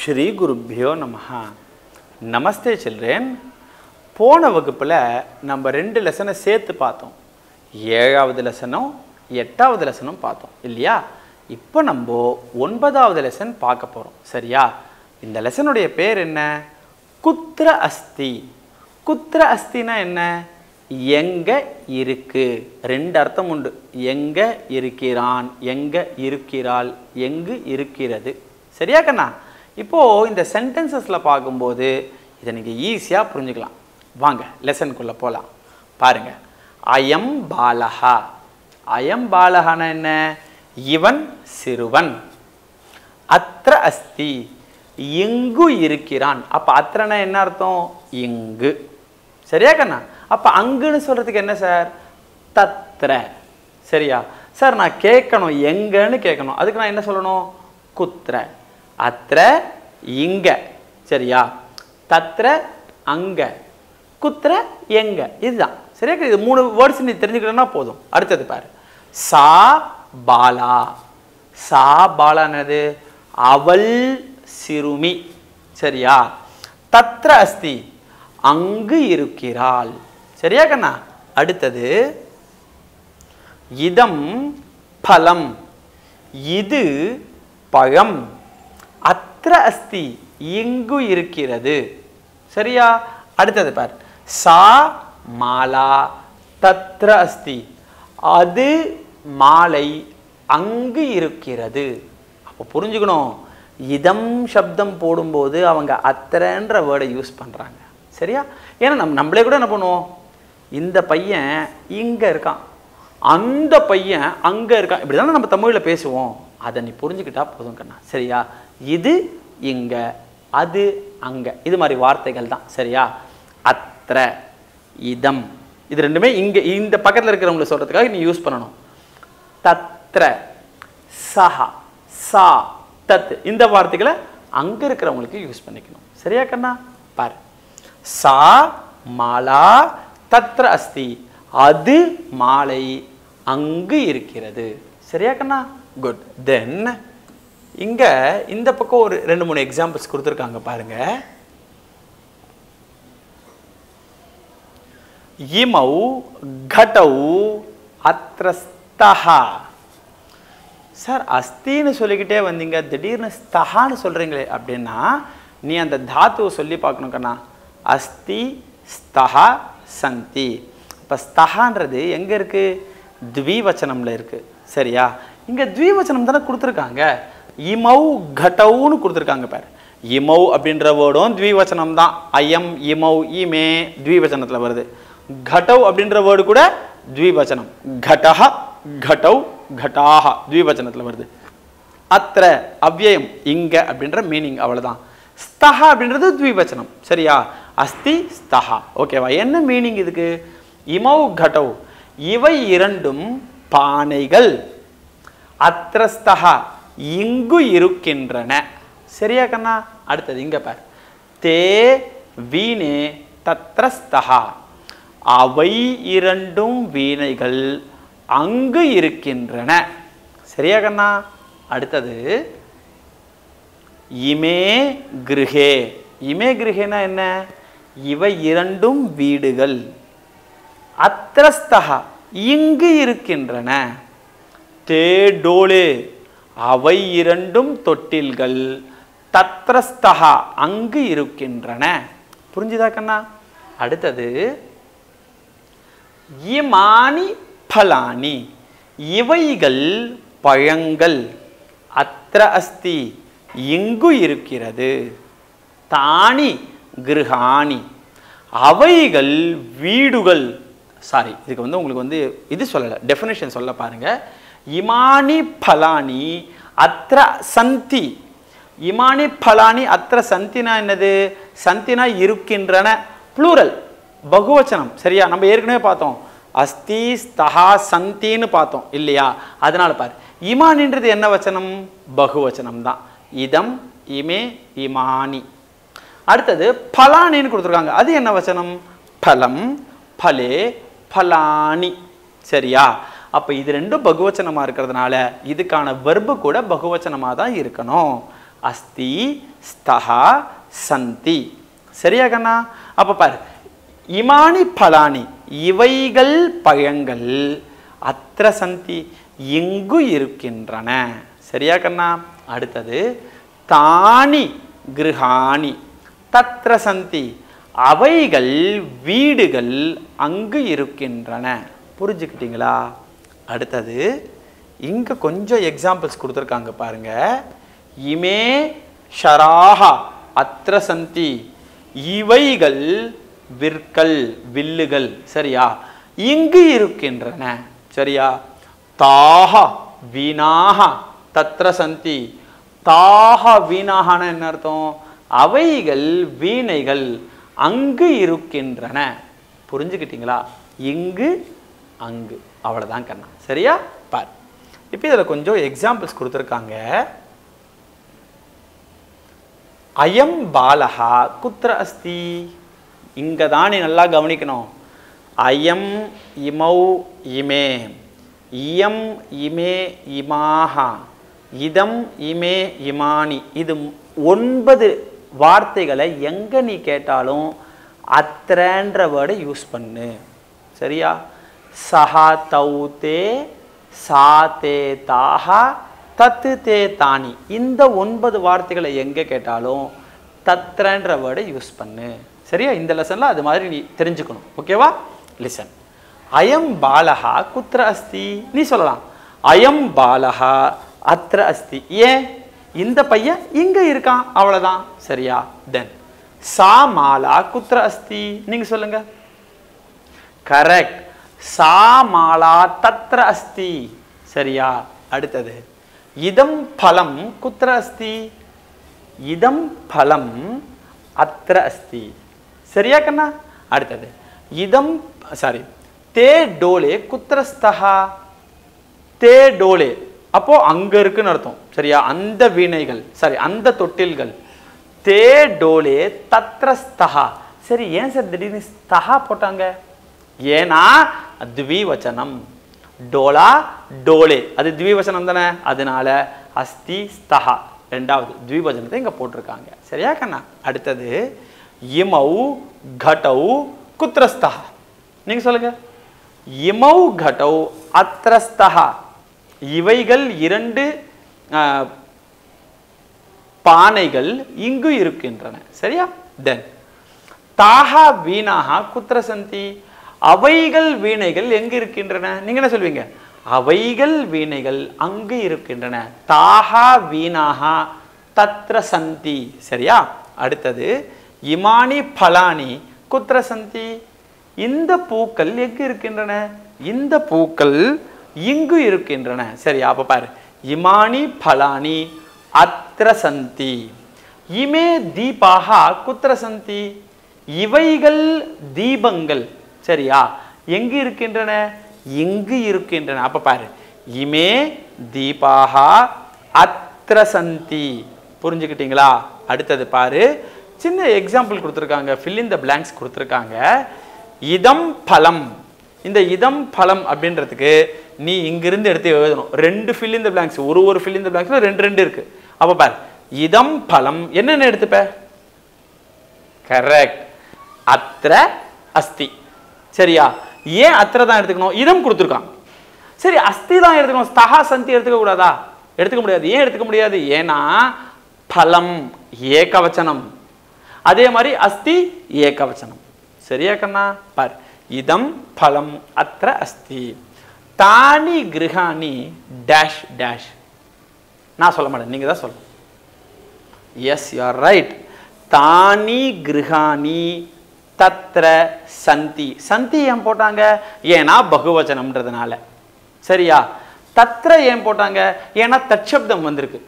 ஸ்ரீ குருப்பியோ நமஹா. நமஸ்தே சில்ட்ரன். போன வகுப்பில் நம்ம ரெண்டு லெசனை சேர்த்து பார்த்தோம். ஏழாவது லெசனும் எட்டாவது லெசனும் பார்த்தோம். இல்லையா? இப்போ நம்ம ஒன்பதாவது லெசன் பார்க்க போகிறோம் சரியா? இந்த லெசனுடைய பேர் என்ன? குத்திர அஸ்தி. குத்திர அஸ்தினா என்ன? எங்க இருக்கு? ரெண்டு அர்த்தம் உண்டு. எங்க இருக்கிறான்? எங்க இருக்கிறாள்? எங்கு இருக்கிறது? சரியா கண்ணா? இப்போது இந்த சென்டென்சஸில் பார்க்கும்போது இதை நீங்கள் ஈஸியாக புரிஞ்சுக்கலாம். வாங்க லெசனுக்குள்ளே போகலாம் பாருங்க. அயம் பாலஹா. அயம் பாலஹானா என்ன? இவன் சிறுவன். அத்ர அஸ்தி. இங்கு இருக்கிறான். அப்போ அத்திரனா என்ன அர்த்தம்? இங்கு. சரியா கண்ணா? அப்போ அங்குன்னு சொல்கிறதுக்கு என்ன சார்? தத்ர. சரியா? சார் நான் கேட்கணும். எங்கன்னு கேட்கணும். அதுக்கு நான் என்ன சொல்லணும்? குத்ர. அத்த இங்க. சரியா? தத்ர அங்க. குத்திர எங்க. இதுதான். சரியா? இது மூணு வேர்ட்ஸ் நீ தெரிஞ்சுக்கிட்டோம்னா போதும். அடுத்தது பாரு. சா பாலா. சா பாலானது அவள் சிறுமி. சரியா? தத்ர அஸ்தி. அங்கு இருக்கிறாள். சரியா கண்ணா? அடுத்தது இதம் பலம். இது பழம். அத்திர அஸ்தி இங்கு இருக்கிறது. சரியா? அடுத்தது பார். சா மாலா தத்ர அஸ்தி. அது மாலை அங்கு இருக்கிறது. அப்போ புரிஞ்சுக்கணும். இதம் சப்தம் போடும்போது அவங்க அத்திரன்ற வேர்டை யூஸ் பண்ணுறாங்க சரியா? ஏன்னா நம் நம்மளே கூட என்ன பண்ணுவோம்? இந்த பையன் இங்கே இருக்கான். அந்த பையன் அங்கே இருக்கான். இப்படி தானே நம்ம தமிழில் பேசுவோம். அதை நீ புரிஞ்சுக்கிட்டா போதும் கண்ணா. சரியா? இது இங்கே அது அங்கே. இது மாதிரி வார்த்தைகள் தான் சரியா? அத்திர இதம். இது ரெண்டுமே இங்கே இந்த பக்கத்தில் இருக்கிறவங்களை சொல்கிறதுக்காக நீ யூஸ் பண்ணணும். தத்ர சஹா சா தத். இந்த வார்த்தைகளை அங்கே இருக்கிறவங்களுக்கு யூஸ் பண்ணிக்கணும். சரியா கண்ணா? பார். சா மாலா தத்ர அஸ்தி. அது மாலை. அங்கு இருக்கிறது. சரியா கண்ணா? குட் தென் இங்கே இந்த பக்கம் ஒரு ரெண்டு மூணு எக்ஸாம்பிள்ஸ் கொடுத்துருக்காங்க பாருங்க. இமௌ கடௌ அத்ரஸ்தஹா. சார் அஸ்தின்னு சொல்லிக்கிட்டே வந்தீங்க திடீர்னு ஸ்தஹான்னு சொல்கிறீங்களே அப்படின்னா நீ அந்த தாத்துவை சொல்லி பார்க்கணும் கண்ணா. அஸ்தி ஸ்தஹா சந்தி. இப்போ ஸ்தஹான்றது எங்கே இருக்குது த்விவச்சனமில் இருக்குது சரியா? இங்கே த்விவச்சனம் தானே கொடுத்துருக்காங்க. இமௌ கட்டவுன்னு கொடுத்துருக்காங்க பாரு. இமௌ அப்படின்ற வேர்டும் த்விவச்சனம் தான் அயம் இமௌ இமே த்விவச்சனத்தில் வருது. கடவ் அப்படின்ற வேர்டு கூட த்விவச்சனம். கடஹ கடவ் கட்டாக த்விவச்சனத்தில் வருது. அத்திர அவ்யயம் இங்க அப்படின்ற மீனிங் அவ்வளோதான் ஸ்தஹா அப்படின்றது த்விவச்சனம். சரியா? அஸ்தி ஸ்தஹா. ஓகேவா? என்ன மீனிங் இதுக்கு? இமௌ கடவ் இவை இரண்டும் பானைகள். அத்திரஸ்தஹா இங்கு இருக்கின்றன. சரியா கண்ணா? அடுத்தது இங்க பார். தே வீணே தத்ரஸ்தஹா. அவை இரண்டும் வீணைகள் அங்கு இருக்கின்றன. சரியா கண்ணா? அடுத்தது இமே கிருஹே. இமே கிருஹேனா என்ன? இவை இரண்டும் வீடுகள். அத்ரஸ்தகா இங்கு இருக்கின்றன. தேடோலே அவை இரண்டும் தொட்டில்கள். தத்ரஸ்தகா அங்கு இருக்கின்றன. புரிஞ்சுதா கண்ணா? அடுத்தது இமானி பலானி இவைகள் பழங்கள். அத்திர அஸ்தி இங்கு இருக்கிறது. தானி கிருஹாணி. அவைகள் வீடுகள். சாரி இதுக்கு வந்து உங்களுக்கு வந்து இது சொல்லலை டெஃபினேஷன் சொல்ல பாருங்கள் இமானி பலானி அத்திர சந்தி. இமானி பலானி அத்திர சந்தினா என்னது? சந்தினா இருக்கின்றன. ப்ளூரல் பகுவச்சனம். சரியா? நம்ம ஏற்கனவே பார்த்தோம். அஸ்தி ஸ்தஹா சந்தின்னு பார்த்தோம். இல்லையா? அதனால பாரு. இமானின்றது என்ன வச்சனம்? பகுவச்சனம் தான். இதம் இமே இமானி. அடுத்தது பலானின்னு கொடுத்துருக்காங்க. அது என்ன வச்சனம்? பலம். பலே பலானி. சரியா? அப்போ இது ரெண்டும் பகுவச்சனமாக இருக்கிறதுனால இதுக்கான வெர்பு கூட பகுவச்சனமாக தான் இருக்கணும். அஸ்தி ஸ்தஹா சந்தி. சரியா கண்ணா? அப்ப பாரு இமானி பலானி இவைகள் பழங்கள் அத்திர சந்தி இங்கு இருக்கின்றன. சரியா கண்ணா? அடுத்தது தானி கிருஹாணி. தத்ர சந்தி அவைகள் வீடுகள் அங்கு இருக்கின்றன. புரிஞ்சுக்கிட்டீங்களா? அடுத்தது இங்கே கொஞ்சம் எக்ஸாம்பிள்ஸ் கொடுத்துருக்காங்க பாருங்க. இமே ஷராஹா அத்திர சந்தி இவைகள் விற்கல் வில்லுகள் சரியா? இங்கு இருக்கின்றன சரியா? தாஹா வீணாக தத்ர சந்தி தாஹா வீணாகன என்ன அர்த்தம்? அவைகள் வீணைகள் அங்கு இருக்கின்றன. புரிஞ்சுக்கிட்டீங்களா? இங்கு அங்கு. அவ்வளோதான் கண்ணா. சரியா? பார். இப்போ இதில் கொஞ்சம் எக்ஸாம்பிள்ஸ் கொடுத்துருக்காங்க. அயம் பாலகா குத்திர அஸ்தி. இங்கே தான் நீ நல்லா கவனிக்கணும். அயம் இமௌ இமே. இயம் இமே இமாஹா. இதம் இமே இமானி. இது ஒன்பது வார்த்தைகளை எங்கே நீ கேட்டாலும் அத்திரன்ற வேர்டை யூஸ் பண்ணு. சரியா? சஹா தௌ தே சா தே தாஹா தத்து தே தானி. இந்த ஒன்பது வார்த்தைகளை எங்கே கேட்டாலும் தத்ரன்ற வேர்டை யூஸ் பண்ணு. சரியா? இந்த லெசனில் அது மாதிரி நீ தெரிஞ்சுக்கணும். ஓகேவா லிசன் அயம் பாலகா குத்திர அஸ்தி. நீ சொல்லலாம். அயம் பாலகா அத்திர அஸ்தி. ஏன்? இந்த பையன் இங்கே இருக்கான். அவ்வளோதான் சரியா? தென் சா மாலா குத்திர அஸ்தி. நீங்கள் சொல்லுங்கள் கரெக்ட் சா மாலா தத்ர அஸ்தி. சரியா? அடுத்தது. இதம் பலம் குத்திர அஸ்தி? இதம் பலம் அத்திர அஸ்தி. சரியா கண்ணா? அடுத்தது. இதம் சாரி தே டோலே குத்திரஸ்தகா. தே டோலே. அப்போ அங்க இருக்குன்னு அர்த்தம். சரியா? அந்த வீணைகள் சாரி அந்த தொட்டில்கள். தே டோலே தத்ரஸ்தகா. சரி ஏன் சார் திடீர்னு ஸ்தகா போட்டாங்க? ஏன்னா த்விவச்சனம் டோலா டோலே. அது த்விவச்சனம் தானே? அதனால அஸ்தி ஸ்தகா ரெண்டாவது த்விவச்சனத்தை இங்க போட்டிருக்காங்க. சரியா கண்ணா? அடுத்தது இமௌ கடவு குத்ரஸ்தகா நீங்கள் சொல்லுங்க. இமௌ கடௌ அத்ரஸ்தகா இவைகள் இரண்டு பானைகள் இங்கு இருக்கின்றன. சரியா? தென் தாஹா வீணாக குத்திர சந்தி? அவைகள் வீணைகள் எங்கு இருக்கின்றன? நீங்க என்ன சொல்வீங்க? அவைகள் வீணைகள் அங்கு இருக்கின்றன. தாகா வீணாகா தத்ர சந்தி. சரியா? அடுத்தது இமானி பலானி குத்ர சந்தி. இந்த பூக்கள் எங்கு இருக்கின்றன? இந்த பூக்கள் இங்கு இருக்கின்றன. சரியா? அப்ப பாரு. இமானி பலானி அத்திர சந்தி. இமே தீபாக குத்திர சந்தி. இவைகள் தீபங்கள். சரியா? எங்கு இருக்கின்றன? இங்கு இருக்கின்றன. அப்ப பாரு. இமே தீபாகா அத்திர சந்தி. புரிஞ்சுக்கிட்டீங்களா? அடுத்தது பாரு. சின்ன எக்ஸாம்பிள் கொடுத்துருக்காங்க. ஃபில் in பிளாங்க்ஸ் கொடுத்துருக்காங்க. இதம் பலம். இந்த இதம் பலம் அப்படின்றதுக்கு நீ இங்கிருந்து எடுத்து எழுதணும். ரெண்டு ஃபில் இந்த பிளாங்க்ஸ் ஒரு ஒரு ஃபில் இந்த the ரெண்டு ரெண்டு இருக்கு. அப்ப பாரு. இதம் பலம். என்னென்ன எடுத்துப்ப? கரெக்ட் அத்திர அஸ்தி. சரியா? ஏன் அத்திரை தான் எடுத்துக்கணும்? இதம் கொடுத்துருக்கான். சரி அஸ்தி தான் எடுத்துக்கணும். ஸ்தகா சந்தி எடுத்துக்க கூடாதா? எடுத்துக்க முடியாது. ஏன் எடுத்துக்க முடியாது? ஏன்னா பலம் ஏகவச்சனம். அதே மாதிரி அஸ்தி ஏகவச்சனம். சரியா கண்ணா? பார். இதம் பலம் அத்த அஸ்தி. தானி கிருஹாணி டேஷ் டேஷ். நான் சொல்ல மாட்டேன். நீங்க தான் சொல்லணும் எஸ் யூ ஆர் ரைட் தானி கிருஹாணி தத்ர சந்தி. சந்தி ஏன் போட்டாங்க? ஏன்னா பகுவச்சனம்ன்றதுனால. சரியா? தத்ர ஏன் போட்டாங்க? ஏன்னா தற்சப்தம் வந்திருக்கு.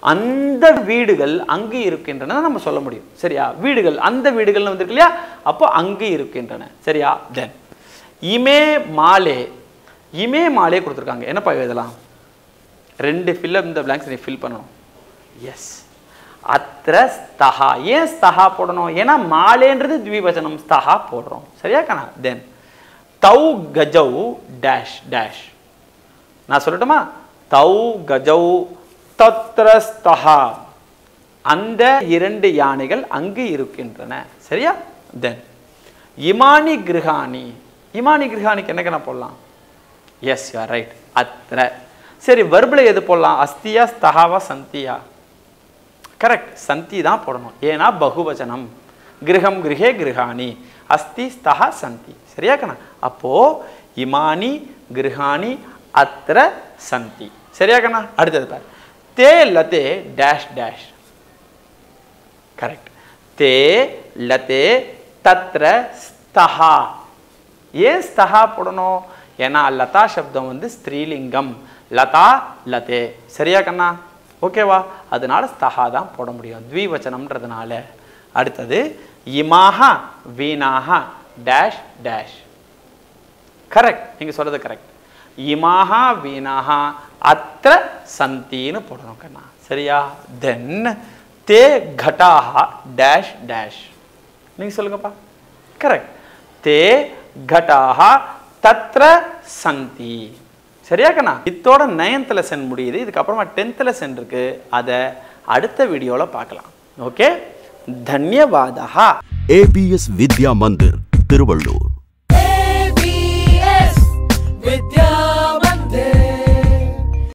அந்த வீடுகள் அங்கு இருக்கின்றன நம்ம சொல்ல முடியும். சரியா? வீடுகள் அந்த வீடுகள்னு வந்திருக்கு இல்லையா? அப்போ அங்கு இருக்கின்றன. சரியா? தென் இமே மாலே இமே மாலே கொடுத்துருக்காங்க. என்னப்பா எழுதலாம்? ரெண்டு ஃபில்லப் இந்த பிளாங்க்ஸ் நீ ஃபில் பண்ணணும். எஸ் அத்திர ஸ்தஹா. ஏன் ஸ்தஹா போடணும்? ஏன்னா மாலேன்றது த்விவச்சனம். ஸ்தஹா போடுறோம். சரியா கண்ணா? தென் தௌ கஜௌ டேஷ் டேஷ். நான் சொல்லட்டுமா? தௌ கஜௌ தத்ர ஸ்தஹா. அந்த இரண்டு யானைகள் அங்கு இருக்கின்றன. சரியா? தென் இமானி கிரகாணி இமானி கிரகாணிக்கு என்ன போடலாம்? எஸ் யூ ரைட் அத்திர. சரி வர்பில் எது போடலாம்? அஸ்தியா ஸ்தஹாவா சந்தியா? கரெக்ட் சந்தி தான் போடணும். ஏன்னா பகுவச்சனம் கிரகம் கிரகே கிரகாணி அஸ்தி ஸ்தஹா சந்தி. சரியா கண்ணா? அப்போது இமானி கிரகாணி அத்திர சந்தி. சரியா கண்ணா? அடுத்தது பாரு. தே லதே டேஷ் டேஷ். கரெக்ட் தே லதே தத்ர ஸ்தஹா. ஏன் ஸ்தஹா போடணும்? ஏன்னா லதா சப்தம் வந்து ஸ்திரீலிங்கம். லதா லதே. சரியா கண்ணா? ஓகேவா? அதனால ஸ்தஹா தான் போட முடியும். த்விவச்சனம்ன்றதுனால. அடுத்தது இமாக வீணாக டேஷ் டேஷ். கரெக்ட் நீங்கள் சொல்கிறது கரெக்ட் இமாக வீணாக அத்த சந்தின்னு போடணும் கண்ணா. சரியா? தென் தே கட்டாக டேஷ் டேஷ். நீங்கள் சொல்லுங்கப்பா. கரெக்ட் தே கட்டாக தத்ர சந்தி. சரியா கண்ணா? இத்தோட நைன்த் லெசன் முடியுது. இதுக்கப்புறமா டென்த் லெசன் இருக்கு. அதை அடுத்த வீடியோவில் பார்க்கலாம். ஓகே தன்யவாதா ஏபிஎஸ் வித்யா மந்திர் திருவள்ளூர்.